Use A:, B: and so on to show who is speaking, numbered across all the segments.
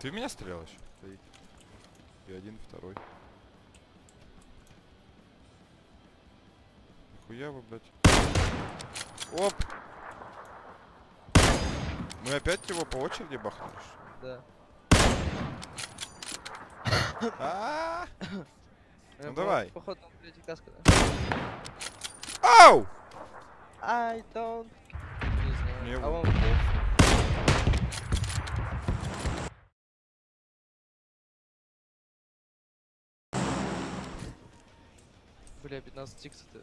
A: Ты в меня стрелял еще? Стоит. И один, второй. Нихуя вы, блядь. Оп! Мы опять его по очереди бахнули? что ли?
B: Да.
A: А!
B: Э,
A: Ну давай.
B: Походу, третья каска, да?
A: Ау!
B: I don't... Не знаю. А
A: вот
B: Бля, 15 икс это...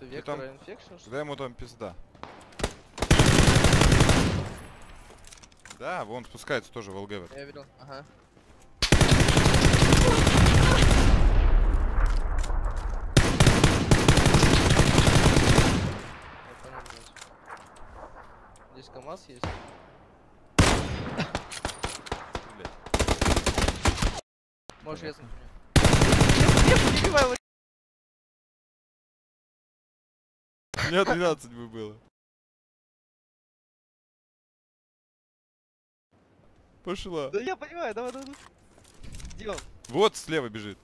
B: Ты
A: Ты
B: вектор
A: там-
B: инфекшн?
A: Куда ему там пизда? Да, вон спускается тоже в ЛГ.
B: Я видел, ага. Я понял, блядь. Здесь КамАЗ есть. Можешь
A: Понятно.
B: резать меня.
A: У меня 12 бы было. Пошла.
B: Да я понимаю, давай, давай. давай. Где он?
A: Вот слева бежит.